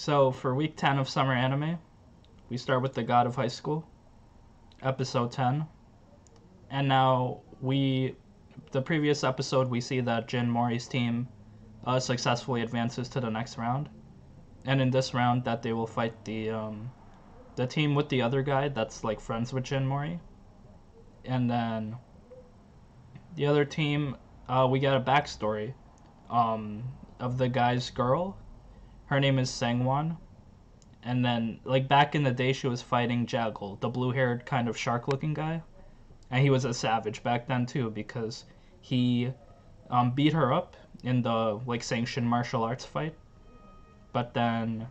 So for week 10 of summer anime, we start with the God of High School, episode 10. And now we the previous episode we see that Jin Mori's team uh, successfully advances to the next round. And in this round that they will fight the um, the team with the other guy that's like friends with Jin Mori. And then the other team uh, we get a backstory um, of the guy's girl her name is Sangwon. And then, like, back in the day, she was fighting Jegal, the blue haired, kind of shark looking guy. And he was a savage back then, too, because he um, beat her up in the, like, sanctioned martial arts fight. But then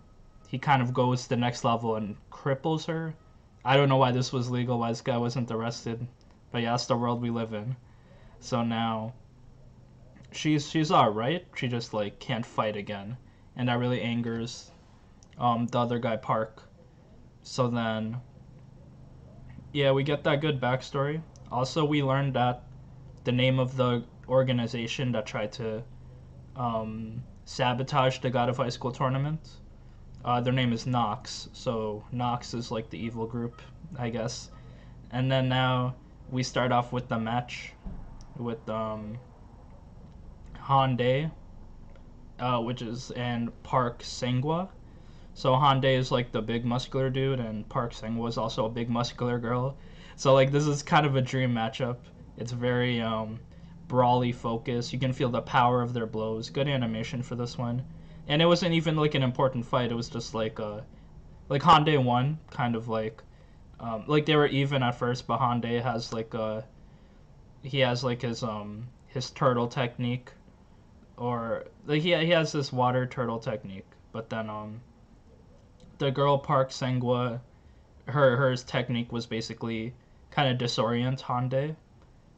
he kind of goes to the next level and cripples her. I don't know why this was legal, why this guy wasn't arrested. But yeah, that's the world we live in. So now she's she's alright. She just like can't fight again and that really angers um, the other guy Park. So then, yeah, we get that good backstory. Also, we learned that the name of the organization that tried to um, sabotage the God of High School tournament, uh, their name is Nox. So Nox is like the evil group, I guess. And then now we start off with the match with um, Hyundai uh, which is and Park Sangwa. So Hyundai is like the big muscular dude, and Park Sangwa is also a big muscular girl. So like this is kind of a dream matchup. It's very um, brawly focused. You can feel the power of their blows. Good animation for this one, and it wasn't even like an important fight. It was just like uh, like Hyundai won, kind of like um, like they were even at first, but Hyundai has like a uh, he has like his um his turtle technique or like he he has this water turtle technique, but then um the girl Park Sangwa, her hers technique was basically kind of disorient Hyundai.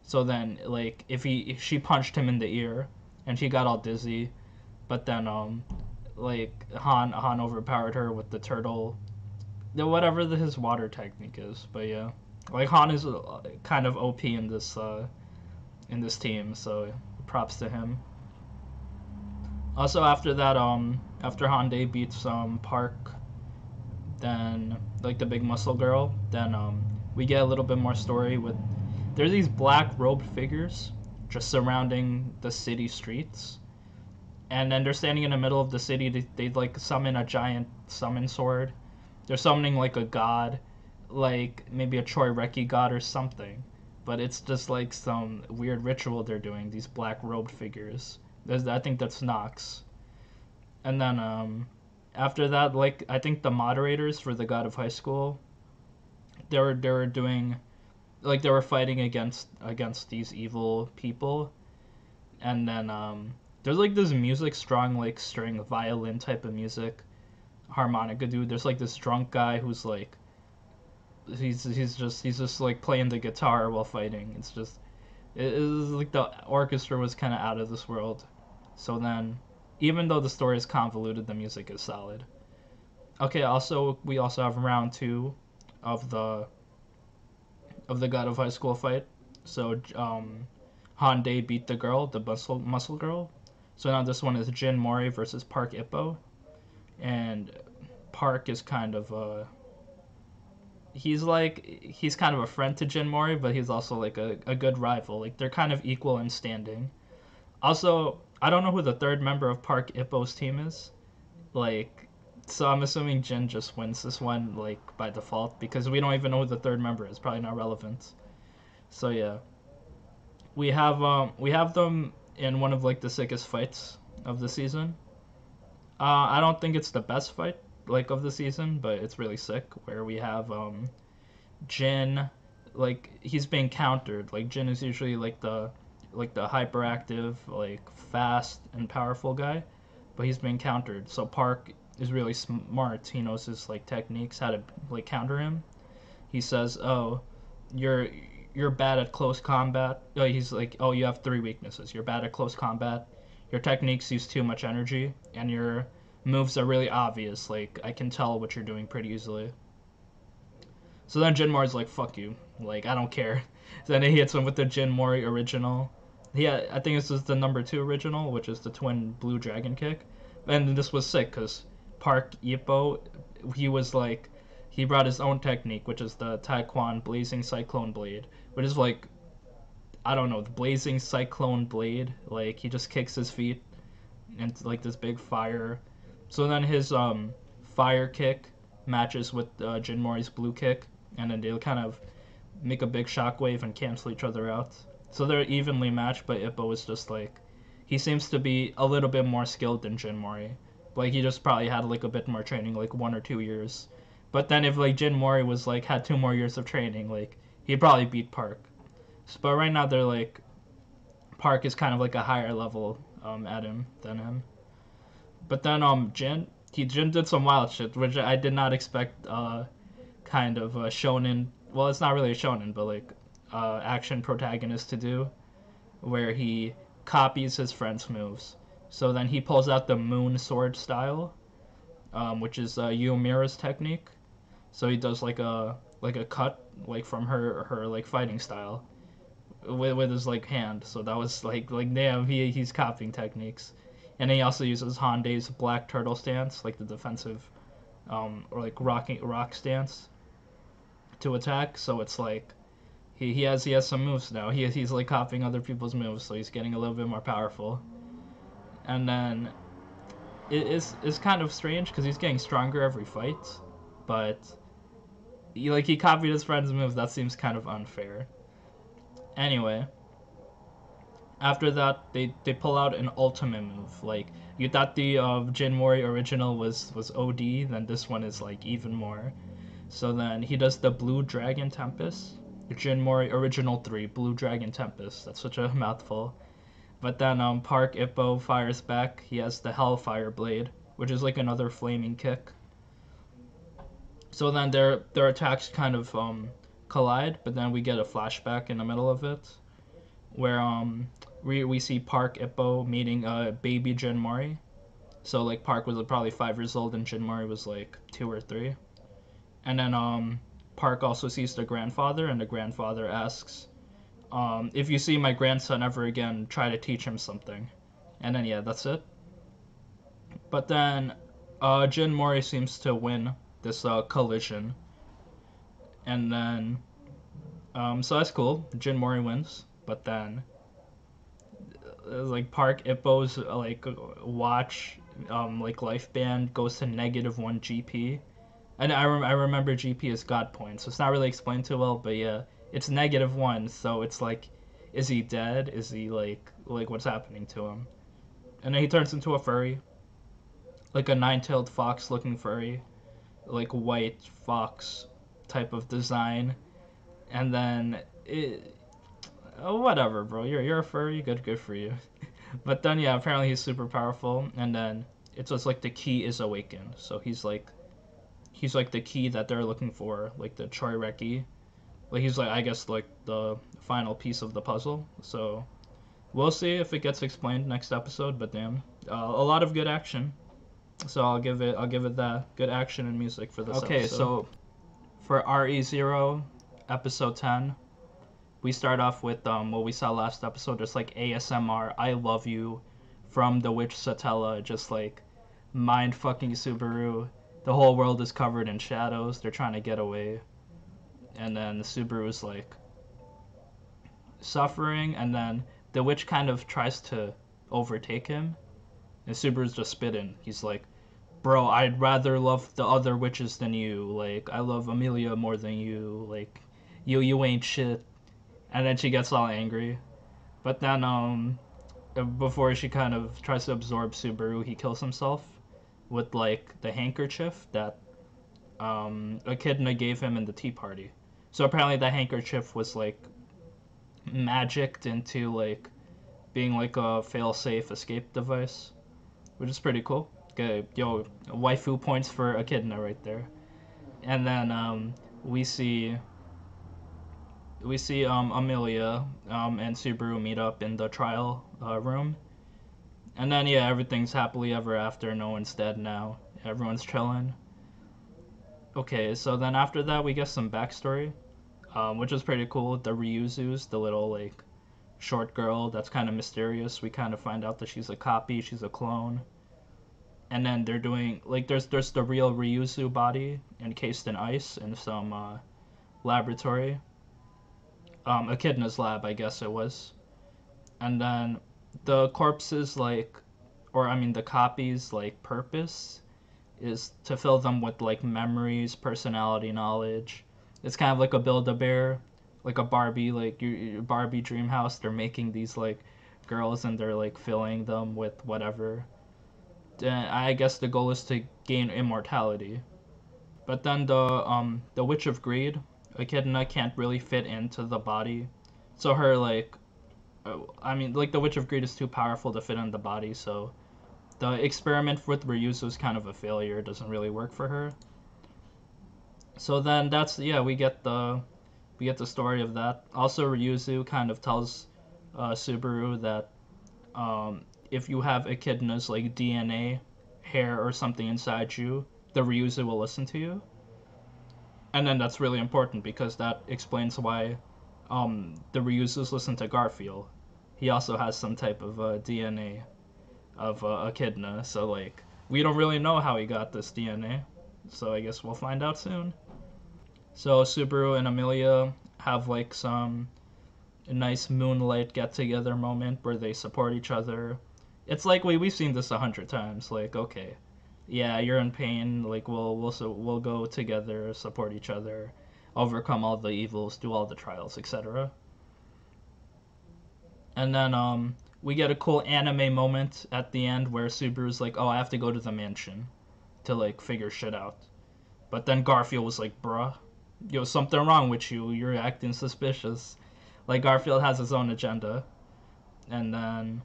So then like if he if she punched him in the ear and she got all dizzy, but then um like Han Han overpowered her with the turtle, whatever the, his water technique is. But yeah, like Han is uh, kind of OP in this uh in this team, so props to him. Also after that, um, after Hyundai beats um Park, then like the big muscle girl, then um we get a little bit more story with there's these black robed figures just surrounding the city streets, and then they're standing in the middle of the city. They they like summon a giant summon sword. They're summoning like a god, like maybe a Choireki god or something, but it's just like some weird ritual they're doing. These black robed figures there's, I think that's Nox. And then um, after that, like I think the moderators for the God of High School, they were they were doing, like they were fighting against against these evil people, and then um, there's like this music, strong like string violin type of music, harmonica dude. There's like this drunk guy who's like, he's he's just he's just like playing the guitar while fighting. It's just, it, it was like the orchestra was kind of out of this world. So then, even though the story is convoluted, the music is solid. Okay, also we also have round two of the of the God of High School fight. So um, Hyundai beat the girl, the muscle muscle girl. So now this one is Jin Mori versus Park Ippo, and Park is kind of a he's like he's kind of a friend to Jin Mori, but he's also like a, a good rival. Like they're kind of equal in standing. Also, I don't know who the third member of Park Ippo's team is. Like, so I'm assuming Jin just wins this one, like, by default, because we don't even know who the third member is. Probably not relevant. So, yeah. We have, um, we have them in one of, like, the sickest fights of the season. Uh, I don't think it's the best fight, like, of the season, but it's really sick, where we have, um, Jin, like, he's being countered. Like, Jin is usually, like, the like the hyperactive, like fast and powerful guy, but he's been countered. So Park is really smart. He knows his like techniques how to like counter him. He says, "Oh, you're you're bad at close combat." Oh, he's like, "Oh, you have three weaknesses. You're bad at close combat. Your techniques use too much energy, and your moves are really obvious. Like I can tell what you're doing pretty easily." So then Jin Mori's like, "Fuck you. Like I don't care." Then he hits him with the Jin Mori original yeah, I think this is the number two original, which is the twin blue dragon kick. And this was sick because Park Ippo, he was like, he brought his own technique, which is the Taekwon Blazing Cyclone Blade, which is like, I don't know, the Blazing Cyclone Blade. Like he just kicks his feet into like this big fire. So then his um fire kick matches with uh, Jin Mori's blue kick, and then they'll kind of make a big shockwave and cancel each other out. So they're evenly matched, but Ippo is just like he seems to be a little bit more skilled than Jin Mori. Like he just probably had like a bit more training, like one or two years. But then if like Jin Mori was like had two more years of training, like he'd probably beat Park. So, but right now they're like Park is kind of like a higher level um, at him than him. But then um Jin he Jin did some wild shit, which I did not expect. Uh, kind of a shonen. Well, it's not really a shonen, but like uh, action protagonist to do, where he copies his friend's moves. So then he pulls out the moon sword style, um, which is uh, Yu Mira's technique. So he does like a like a cut like from her her like fighting style with, with his like hand. So that was like like damn he he's copying techniques, and he also uses Handai's black turtle stance like the defensive, um, or like rocking rock stance. To attack, so it's like he, he has he has some moves now. He he's like copying other people's moves, so he's getting a little bit more powerful. And then it is it's kind of strange because he's getting stronger every fight, but he, like he copied his friend's moves. That seems kind of unfair. Anyway, after that they they pull out an ultimate move. Like you thought the uh, Jin Mori original was was OD, then this one is like even more. So then he does the Blue Dragon Tempest Jin Mori Original 3, Blue Dragon Tempest. That's such a mouthful. But then um, Park Ippo fires back. He has the Hellfire Blade, which is like another flaming kick. So then their their attacks kind of um, collide, but then we get a flashback in the middle of it, where um we, we see Park Ippo meeting uh, baby Jin Mori. So like Park was probably five years old and Jin Mori was like two or three, and then um Park also sees the grandfather, and the grandfather asks, um, "If you see my grandson ever again, try to teach him something." And then yeah, that's it. But then uh, Jin Mori seems to win this uh, collision, and then um, so that's cool. Jin Mori wins, but then uh, like Park Ippo's like watch um, like life band goes to negative one GP and I, rem- I remember GP as God points, so it's not really explained too well, but yeah, it's negative one, so it's like, is he dead? Is he like, like what's happening to him? And then he turns into a furry, like a nine-tailed fox-looking furry, like white fox type of design, and then it, oh, whatever, bro. You're you're a furry, good, good for you. but then yeah, apparently he's super powerful, and then it's just like the key is awakened, so he's like he's like the key that they're looking for, like the Choireki. Like he's like I guess like the final piece of the puzzle. So we'll see if it gets explained next episode. But damn, uh, a lot of good action. So I'll give it I'll give it that good action and music for this. Okay, episode. so for RE zero, episode ten, we start off with um, what we saw last episode. Just like ASMR, I love you, from the witch Satella, just like mind fucking Subaru the whole world is covered in shadows. They're trying to get away. And then the Subaru is like suffering, and then the witch kind of tries to overtake him. And Subaru's just spitting. He's like, Bro, I'd rather love the other witches than you. Like, I love Emilia more than you. Like, you you ain't shit. And then she gets all angry. But then, um, before she kind of tries to absorb Subaru, he kills himself with like the handkerchief that um, Echidna gave him in the tea party. So apparently that handkerchief was like magicked into like being like a fail-safe escape device, which is pretty cool. Okay, yo, waifu points for Echidna right there. And then um, we see we see um, Emilia um, and Subaru meet up in the trial uh, room and then yeah, everything's happily ever after. No one's dead now. Everyone's chilling. Okay, so then after that we get some backstory, um, which is pretty cool. The Ryuzu's, the little like short girl that's kind of mysterious. We kind of find out that she's a copy. She's a clone. and then they're doing like there's there's the real Ryuzu body encased in ice in some uh, laboratory. Um, Echidna's lab, I guess it was, and then the corpses like, or I mean the copies like purpose is to fill them with like memories, personality, knowledge. It's kind of like a Build a Bear, like a Barbie, like your, your Barbie dream house. They're making these like girls and they're like filling them with whatever. And I guess the goal is to gain immortality. But then the um the Witch of Greed, Echidna can't really fit into the body, so her like, I mean like the Witch of Greed is too powerful to fit in the body, so the experiment with Ryuzu is kind of a failure. It doesn't really work for her. So then that's yeah we get the we get the story of that. Also Ryuzu kind of tells uh, Subaru that um, if you have Echidna's like DNA, hair or something inside you, the Ryuzu will listen to you. And then that's really important because that explains why um, the Ryuzus listen to Garfield. He also has some type of uh, DNA of uh, Echidna, so like we don't really know how he got this DNA. So I guess we'll find out soon. So Subaru and Emilia have like some nice moonlight get together moment where they support each other. It's like we we've seen this a hundred times. Like okay, yeah, you're in pain. Like we'll we'll so we'll go together, support each other, overcome all the evils, do all the trials, etc. And then um we get a cool anime moment at the end where Subaru's like, "Oh, I have to go to the mansion to like figure shit out." But then Garfield was like, "Bruh, yo, something wrong with you. You're acting suspicious." Like Garfield has his own agenda, and then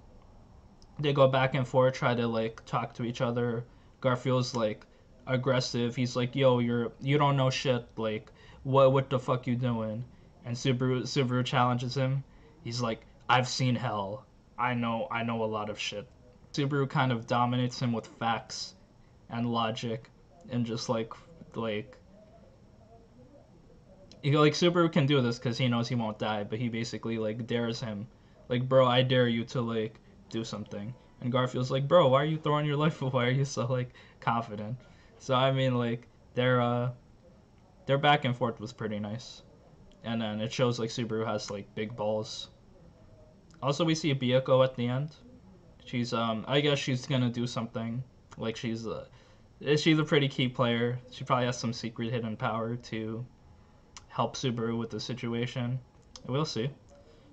they go back and forth, try to like talk to each other. Garfield's like aggressive. He's like, "Yo, you're you don't know shit. Like, what what the fuck you doing?" And Subaru Subaru challenges him. He's like, "I've seen hell. I know I know a lot of shit." Subaru kind of dominates him with facts and logic and just like like he, like Subaru can do this because he knows he won't die, but he basically like dares him, like, bro, I dare you to like do something. And Garfield's like, bro, why are you throwing your life away? Are you so like confident? So I mean, like, their uh, their back and forth was pretty nice, and then it shows like Subaru has like big balls. Also, we see Byaku at the end. She's um, I guess she's gonna do something. Like she's uh, she's a pretty key player. She probably has some secret hidden power to help Subaru with the situation. We'll see.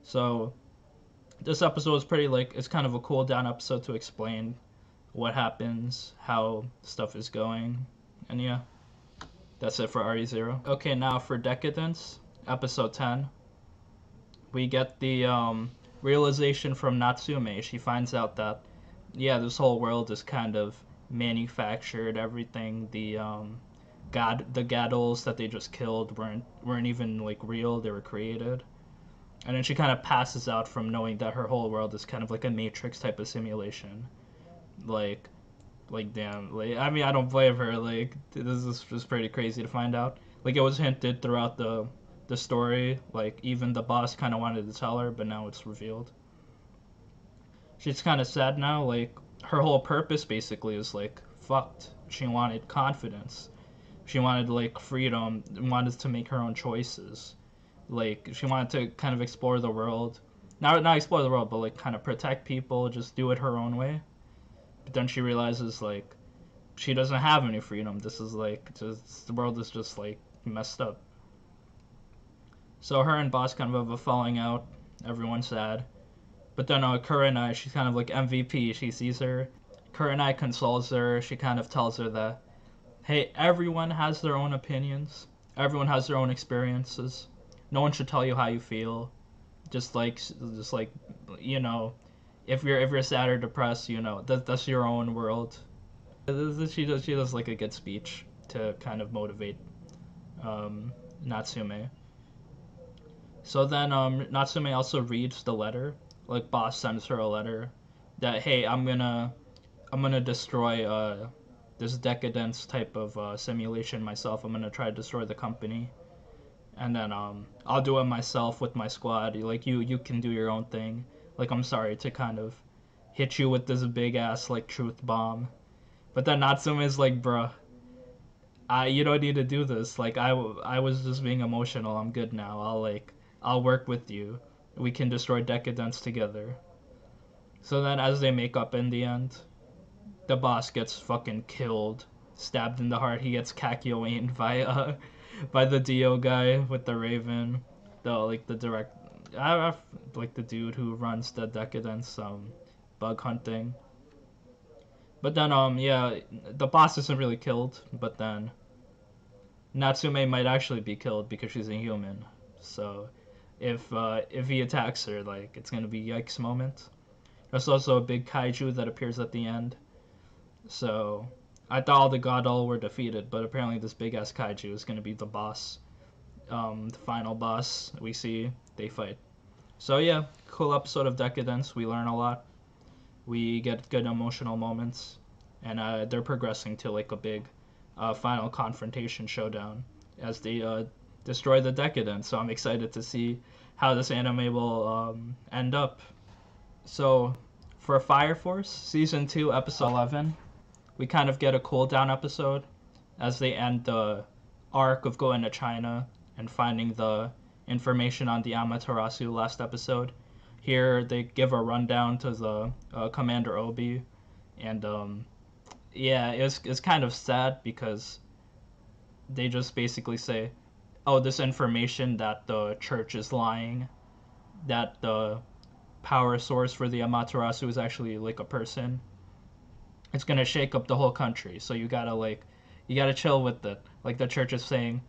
So this episode is pretty like it's kind of a cool down episode to explain what happens, how stuff is going, and yeah, that's it for RE0. Okay, now for Deca-Dence, episode 10, we get the um, realization from Natsume. She finds out that yeah, this whole world is kind of manufactured. Everything, the um, god the Gadolls that they just killed weren't weren't even like real they were created and then she kind of passes out from knowing that her whole world is kind of like a matrix type of simulation like like damn like i mean i don't blame her like this is just pretty crazy to find out like it was hinted throughout the the story like even the boss kind of wanted to tell her but now it's revealed she's kind of sad now like her whole purpose basically is like fucked she wanted confidence she wanted like freedom, wanted to make her own choices. Like she wanted to kind of explore the world, not not explore the world, but like kind of protect people, just do it her own way. But then she realizes like she doesn't have any freedom. This is like just the world is just like messed up. So her and Boss kind of have a falling out. Everyone's sad. But then uh, I. she's kind of like MVP. She sees her. Kurenai consoles her. She kind of tells her that hey, everyone has their own opinions. Everyone has their own experiences. No one should tell you how you feel. Just like, just like, you know, if you're if you're sad or depressed, you know, that that's your own world. She does she does like a good speech to kind of motivate um, Natsume. So then um, Natsume also reads the letter. Like boss sends her a letter that hey, I'm gonna I'm gonna destroy uh, this Deca-Dence type of uh, simulation myself. I'm gonna try to destroy the company, and then um, I'll do it myself with my squad. Like you, you can do your own thing. Like I'm sorry to kind of hit you with this big ass like truth bomb, But then Natsume is like, bruh, I you don't need to do this. Like I, I was just being emotional. I'm good now. I'll like I'll work with you. We can destroy Deca-Dence together. So then as they make up in the end, the boss gets fucking killed, stabbed in the heart. He gets kakyoined by uh by the Dio guy with the Raven, the like the direct like the dude who runs the Deca-Dence um bug hunting. But then um yeah, the boss isn't really killed, but then Natsume might actually be killed because she's a human. So if uh, if he attacks her, like it's gonna be yikes moment. There's also a big kaiju that appears at the end. So I thought all the Gadoll were defeated, but apparently this big ass kaiju is gonna be the boss, um, the final boss we see. They fight. So yeah, cool episode of Deca-Dence. We learn a lot. We get good emotional moments, and uh, they're progressing to like a big uh, final confrontation showdown as they uh, destroy the Deca-Dence. So I'm excited to see how this anime will um, end up. So for Fire Force season two, episode eleven, we kind of get a cool down episode as they end the arc of going to China and finding the information on the Amaterasu last episode. Here they give a rundown to the uh, Commander Obi, and um, yeah, it's it's kind of sad because they just basically say, "Oh, this information that the church is lying, that the power source for the Amaterasu is actually like a person. It's gonna shake up the whole country. So you gotta like, you gotta chill with it. Like the church is saying,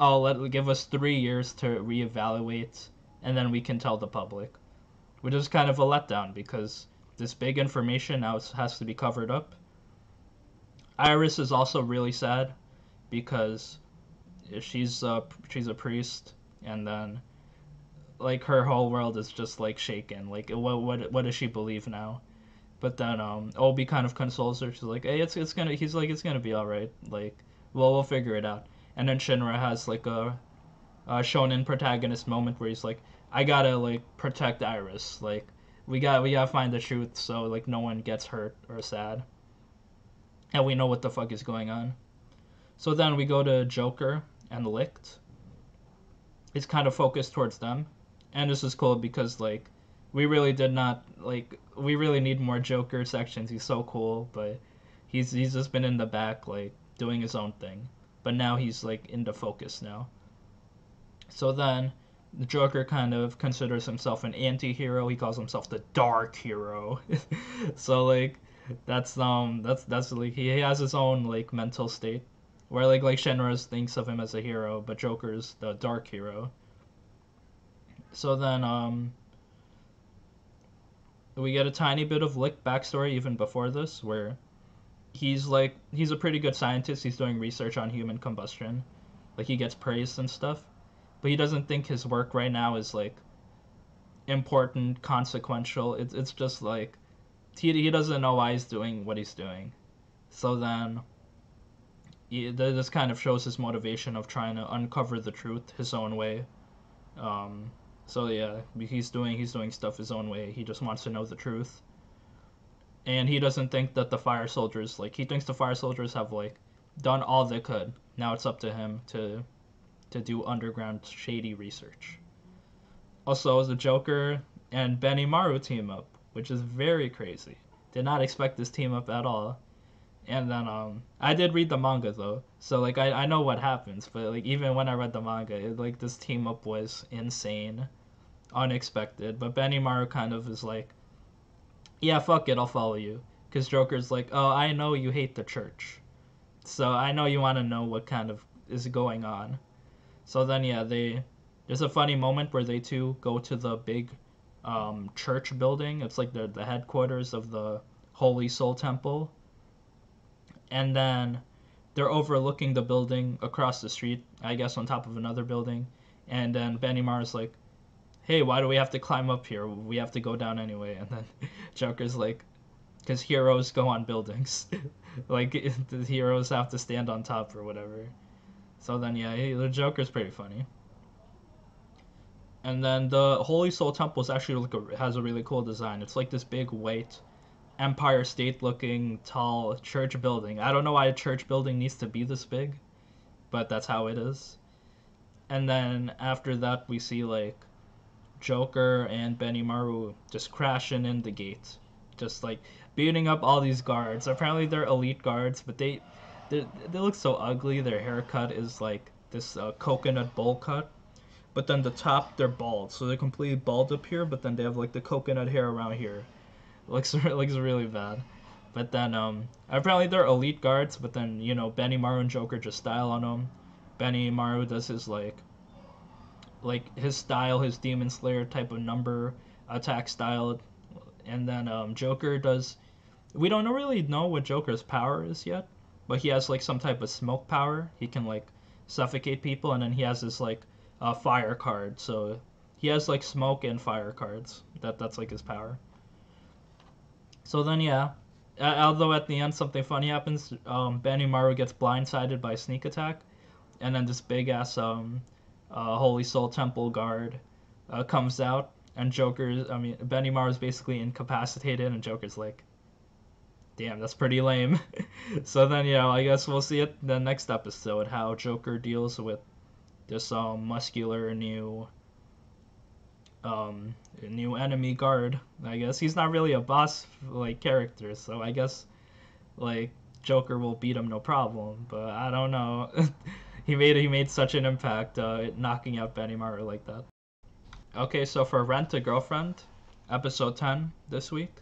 "Oh, let give us three years to reevaluate, and then we can tell the public," which is kind of a letdown because this big information now has to be covered up Iris is also really sad because she's a, she's a priest and then like her whole world is just like shaken. Like what what what does she believe now? But then um Obi kind of consoles her. She's like, "Hey, it's it's gonna." He's like, "It's gonna be all right. Like, well, we'll figure it out." And then Shinra has like a, a shonen protagonist moment where he's like, "I gotta like protect Iris. Like, we got we gotta find the truth so like no one gets hurt or sad." and we know what the fuck is going on. So then we go to Joker and Licht. It's kind of focused towards them, and this is cool because like we really did not like we really need more Joker sections. He's so cool, but he's he's just been in the back like doing his own thing. But now he's like into focus now. So then the Joker kind of considers himself an anti-hero. He calls himself the dark hero. so like that's um that's that's like he has his own like mental state where like like Shinra thinks of him as a hero, but Joker's the dark hero. So then um we get a tiny bit of Licht backstory even before this where he's like he's a pretty good scientist, he's doing research on human combustion. Like he gets praised and stuff. But he doesn't think his work right now is like important, consequential. It's it's just like he, he doesn't know why he's doing what he's doing. So then, he, this kind of shows his motivation of trying to uncover the truth his own way. Um, so yeah, he's doing he's doing stuff his own way. He just wants to know the truth. And he doesn't think that the fire soldiers like he thinks the fire soldiers have like done all they could. Now it's up to him to to do underground shady research. Also, the Joker and Benny Benimaru team up which is very crazy. Did not expect this team up at all. And then um I did read the manga though. So like I, I know what happens, but like even when I read the manga, it, like this team up was insane. Unexpected. But Benny Benimaru kind of is like Yeah, fuck it, I'll follow you. Cause Joker's like, Oh, I know you hate the church. So I know you wanna know what kind of is going on. So then yeah, they there's a funny moment where they two go to the big um, church building. It's like the, the headquarters of the Holy Soul Temple. And then they're overlooking the building across the street, I guess on top of another building. And then Benimaru's like, hey, why do we have to climb up here? We have to go down anyway. And then Joker's like, because heroes go on buildings. like, the heroes have to stand on top or whatever. So then, yeah, the Joker's pretty funny. And then the Holy Soul Temple is actually like a, has a really cool design. It's like this big white Empire State looking tall church building. I don't know why a church building needs to be this big, but that's how it is. And then after that, we see like Joker and Benimaru just crashing in the gate, just like beating up all these guards. Apparently they're elite guards, but they they, they look so ugly. Their haircut is like this uh, coconut bowl cut, but then the top they're bald, so they're completely bald up here. But then they have like the coconut hair around here. Looks looks really bad. But then um apparently they're elite guards, but then you know Benimaru and Joker just style on them. Benimaru does his like like his style, his Demon Slayer type of number attack style, and then um, Joker does. We don't really know what Joker's power is yet, but he has like some type of smoke power. He can like suffocate people, and then he has this like uh, fire card. So he has like smoke and fire cards. That that's like his power. So then yeah, although at the end something funny happens, um, Benimaru gets blindsided by sneak attack, and then this big ass um, uh, Holy Soul Temple guard uh, comes out, and Joker's, I mean, Benimaru is basically incapacitated, and Joker's like, damn, that's pretty lame. so then, know, I guess we'll see it the next episode how Joker deals with this um, muscular new um, new enemy guard. I guess he's not really a boss like character, so I guess like Joker will beat him no problem. But I don't know. he made he made such an impact, uh, knocking out Benimaru like that. Okay, so for Rent a Girlfriend, episode ten this week,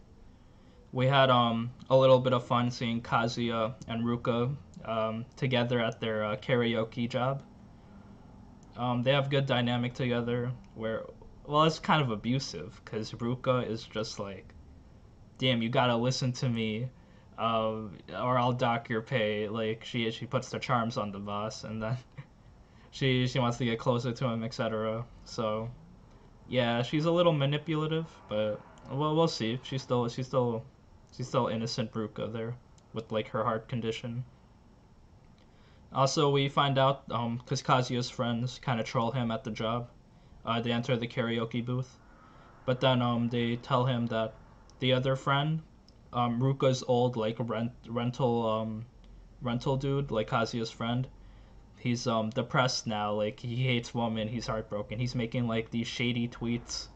we had um a little bit of fun seeing Kazuya and Ruka um, together at their uh, karaoke job. Um, they have good dynamic together. Where well, it's kind of abusive because Ruka is just like, damn, you gotta listen to me uh, or I'll dock your pay. Like she she puts the charms on the boss, and then she she wants to get closer to him, etc. So yeah, she's a little manipulative, but well we'll see. She's still she's still she's still innocent Ruka there with like her heart condition. Also, we find out because um, Kazuya's friends kind of troll him at the job. Uh, they enter the karaoke booth, but then um, they tell him that the other friend um, Ruka's old like rent rental um, rental dude, like Kazuya's friend. He's um depressed now. Like he hates women. He's heartbroken. He's making like these shady tweets,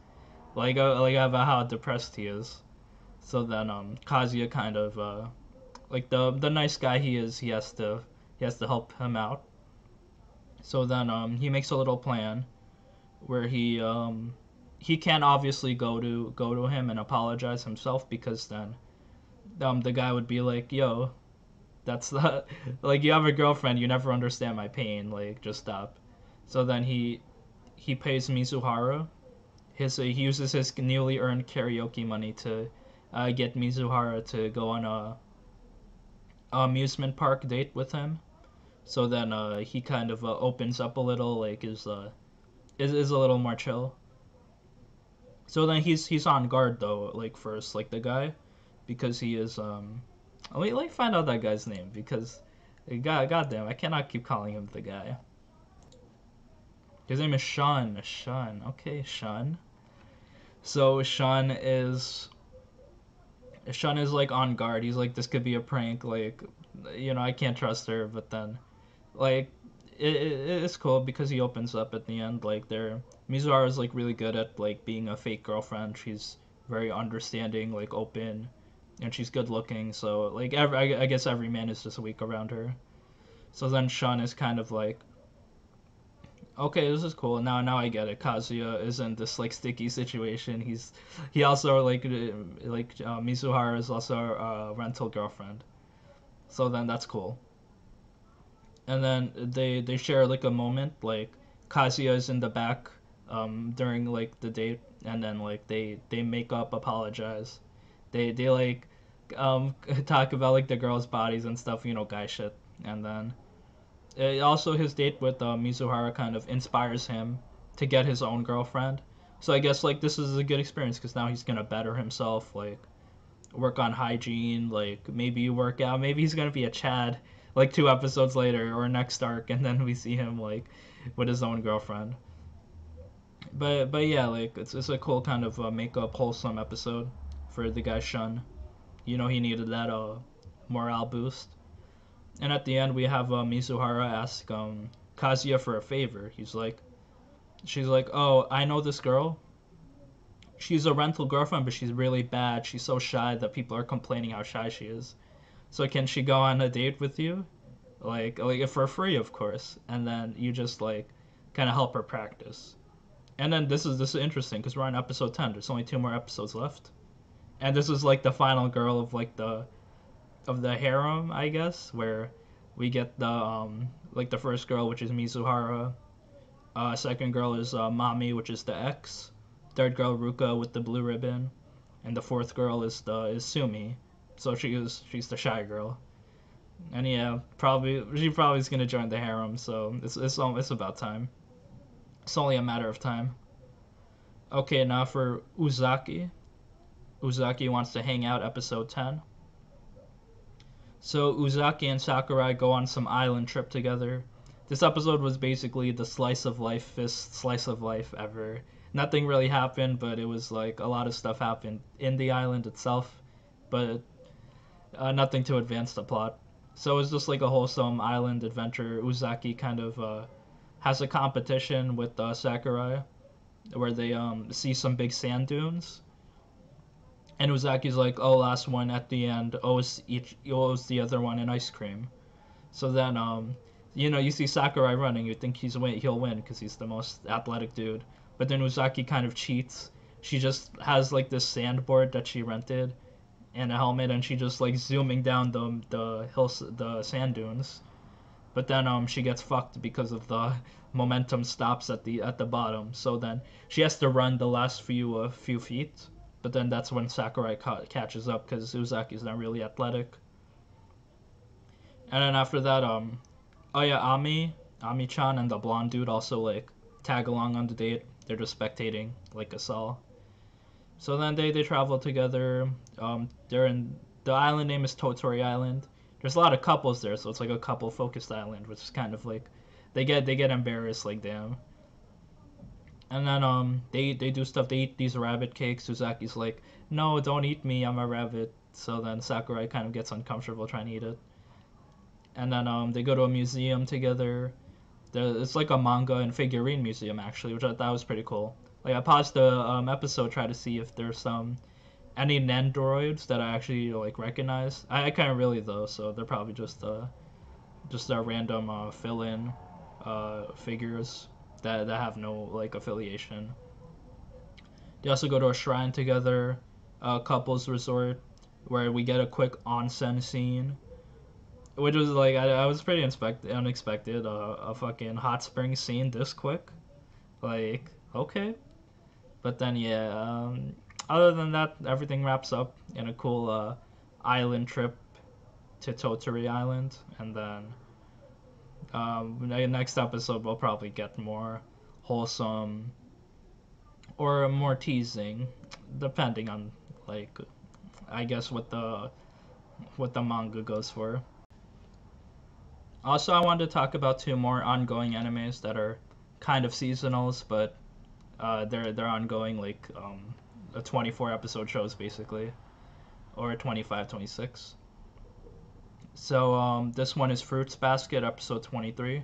like uh, like about how depressed he is. So then um Kazuya kind of uh, like the the nice guy he is, he has to he has to help him out. So then um he makes a little plan, where he um he can't obviously go to go to him and apologize himself because then um, the guy would be like, "Yo, that's the like you have a girlfriend, you never understand my pain. Like, just stop." So then he he pays Mizuhara. His uh, he uses his newly earned karaoke money to uh, get Mizuhara to go on a, a amusement park date with him. So then uh, he kind of uh, opens up a little, like is uh is is a little more chill. So then he's he's on guard though, like first, like the guy because he is um let me, find out that guy's name because god goddamn I cannot keep calling him the guy. His name is Sean. Sean. Okay, Sean. So Sean is Sean is like on guard. He's like this could be a prank like you know, I can't trust her, but then like it, it, it's cool because he opens up at the end like there Mizuhara is like really good at like being a fake girlfriend. She's very understanding, like open and she's good looking. So like every, I, I guess every man is just a weak around her. So then Sean is kind of like, okay, this is cool. Now now I get it. Kazuya is in this like sticky situation. He's he also like uh, like uh, Mizuhara is also a rental girlfriend. So then that's cool. And then they they share like a moment like Kazuya is in the back um, during like the date, and then like they they make up, apologize they they like um talk about like the girls' bodies and stuff, you know, guy shit. And then it, also his date with uh, Mizuhara kind of inspires him to get his own girlfriend. So I guess like this is a good experience because now he's gonna better himself, like work on hygiene, like maybe work out. Maybe he's gonna be a Chad like two episodes later or next arc, and then we see him like with his own girlfriend. But but yeah, like it's it's a cool kind of uh, make up wholesome episode for the guy Shun. You know, he needed that uh, morale boost. And at the end, we have uh, Mizuhara ask um, Kazuya for a favor. He's like, she's like, oh, I know this girl. She's a rental girlfriend, but she's really bad. She's so shy that people are complaining how shy she is. So can she go on a date with you? Like, like for free, of course. And then you just like kind of help her practice. And then this is this is interesting because we're on episode ten. There's only two more episodes left, and this is like the final girl of like the of the harem, I guess, where we get the um like the first girl, which is Mizuhara. Uh, second girl is uh, Mami, which is the ex. Third girl Ruka with the blue ribbon, and the fourth girl is the is Sumi. So she is she's the shy girl. And yeah, probably she probably is gonna join the harem. So it's it's it's about time. It's only a matter of time. Okay, now for Uzaki. Uzaki wants to hang out, episode 10. So Uzaki and Sakurai go on some island trip together. This episode was basically the slice of life, best slice of life ever. Nothing really happened, but it was like a lot of stuff happened in the island itself, but uh, nothing to advance the plot. So it was just like a wholesome island adventure. Uzaki kind of uh, has a competition with uh, Sakurai where they um, see some big sand dunes. And Uzaki's like, oh, last one at the end owes each owes the other one an ice cream. So then, um, you know, you see Sakurai running, you think he's win, he'll win because he's the most athletic dude. But then Uzaki kind of cheats. She just has like this sandboard that she rented, and a helmet, and she just like zooming down the the hills, the sand dunes but then um she gets fucked because of the momentum stops at the at the bottom. So then she has to run the last few uh, few feet, but then that's when Sakurai ca- catches up because Uzaki's not really athletic. And then after that, um, oh yeah, Ami, Ami-chan and the blonde dude also like tag along on the date. They're just spectating like a cell. So then they they travel together. Um, they're in the island name is Tottori Island there's a lot of couples there, so it's like a couple focused island, which is kind of like they get they get embarrassed like damn. And then um they they do stuff. They eat these rabbit cakes. Uzaki's like, no, don't eat me. I'm a rabbit. So then Sakurai kind of gets uncomfortable trying to eat it. And then um they go to a museum together. The, it's like a manga and figurine museum actually, which I thought was pretty cool. Like I paused the um, episode try to see if there's some any Nendoroids that I actually like recognize. I, I can't really though, so they're probably just uh just a random uh, fill-in uh, figures that that have no like affiliation. They also go to a shrine together, a couples resort, where we get a quick onsen scene, which was like I, I was pretty unexpected. Unexpected, uh, a fucking hot spring scene this quick, like okay, but then yeah, um, other than that, everything wraps up in a cool uh, island trip to Tottori Island, and then um, next episode we'll probably get more wholesome or more teasing, depending on like I guess what the what the manga goes for. Also, I wanted to talk about two more ongoing animes that are kind of seasonals, but uh, they're they're ongoing like um, a 24 episode shows basically or 25 26 so um, this one is fruits basket episode 23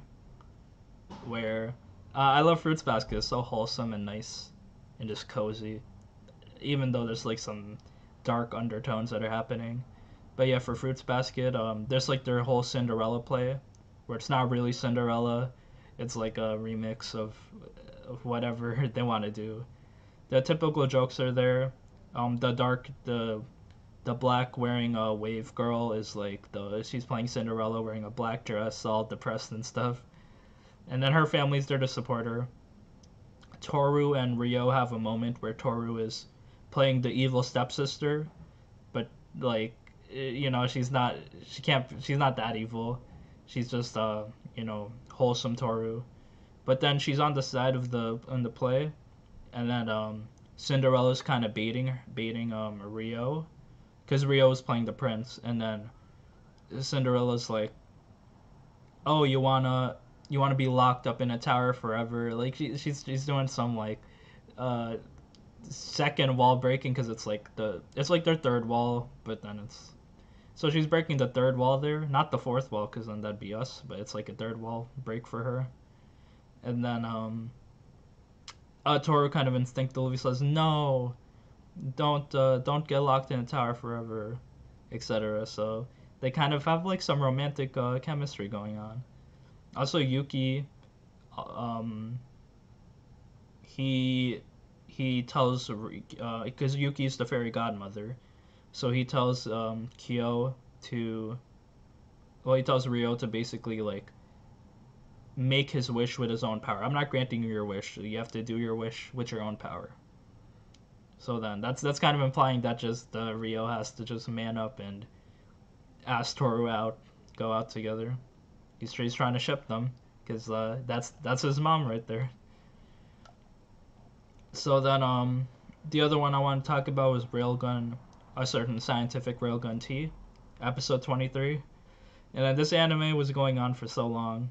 where uh, i love fruits basket. It's so wholesome and nice and just cozy even though there's like some dark undertones that are happening. But yeah for fruits basket um, there's like their whole cinderella play where it's not really cinderella. It's like a remix of, of whatever they want to do the typical jokes are there. Um, the dark, the the black wearing a wave girl is like the she's playing Cinderella wearing a black dress, all depressed and stuff. And then her family's there to support her. Toru and Kyo have a moment where Toru is playing the evil stepsister, but like you know she's not she can't she's not that evil. She's just uh you know wholesome Toru. But then she's on the side of the in the play and then um, Cinderella's kind of baiting baiting um, Kyo, because Kyo is playing the prince, and then Cinderella's like, "Oh, you wanna you wanna be locked up in a tower forever?" Like she, she's she's doing some like, uh, second wall breaking because it's like the it's like their third wall, but then it's so she's breaking the third wall there, not the fourth wall because then that'd be us, but it's like a third wall break for her. And then um, uh, Toru kind of instinctively says, "No, don't uh, don't get locked in a tower forever," etc. So they kind of have like some romantic uh, chemistry going on. Also, Yuki, um, he he tells because uh, is the fairy godmother, so he tells um, Kyo to well he tells Ryo to basically like make his wish with his own power. I'm not granting you your wish. You have to do your wish with your own power. So then that's that's kind of implying that just uh, Ryo has to just man up and ask Toru out, go out together. He's, he's trying to ship them because uh, that's that's his mom right there. So then um the other one I want to talk about was Railgun, a certain scientific Railgun T, episode 23. And then this anime was going on for so long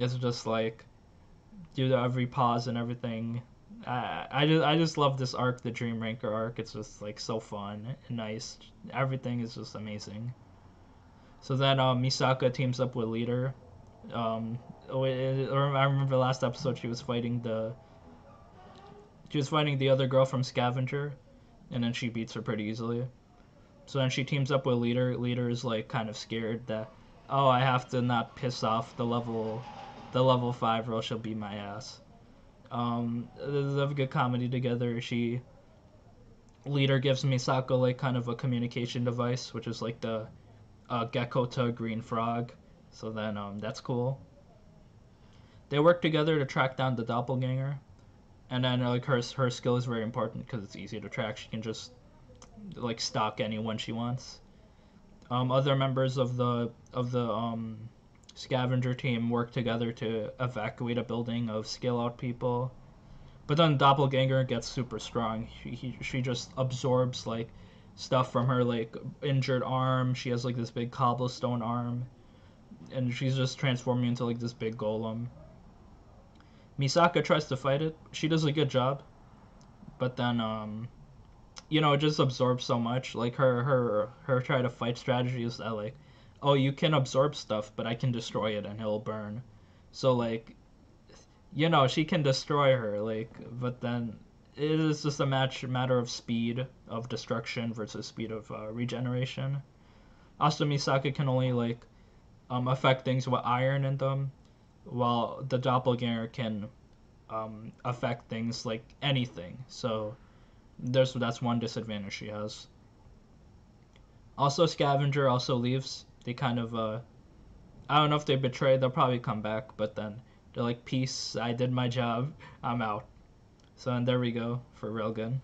it's just like due to every pause and everything. I, I just I just love this arc, the Dream Ranker arc. It's just like so fun and nice. Everything is just amazing. So then um, Misaka teams up with Leader. Um, oh, I remember last episode she was fighting the she was fighting the other girl from Scavenger, and then she beats her pretty easily. So then she teams up with Leader. Leader is like kind of scared that oh I have to not piss off the level the level five role, she'll beat my ass. Um, they have good comedy together. She leader gives Misaka like kind of a communication device, which is like the uh, Gekota green frog. So then um, that's cool. They work together to track down the doppelganger, and then like her her skill is very important because it's easy to track. She can just like stalk anyone she wants. Um, other members of the of the um, scavenger team work together to evacuate a building of skill out people. But then Doppelganger gets super strong. She, he, she just absorbs like stuff from her like injured arm. She has like this big cobblestone arm, and she's just transforming into like this big golem. Misaka tries to fight it. She does a good job, but then um, you know, it just absorbs so much. Like her her her try to fight strategy is that like oh, you can absorb stuff, but I can destroy it and it'll burn. So like, you know, she can destroy her, like, but then it is just a match matter of speed of destruction versus speed of uh, regeneration. Also, Misaka can only like um, affect things with iron in them, while the doppelganger can um, affect things like anything. So there's that's one disadvantage she has. Also, scavenger also leaves they kind of uh I don't know if they betray, they'll probably come back, but then they're like, Peace, I did my job, I'm out. So and there we go for Railgun.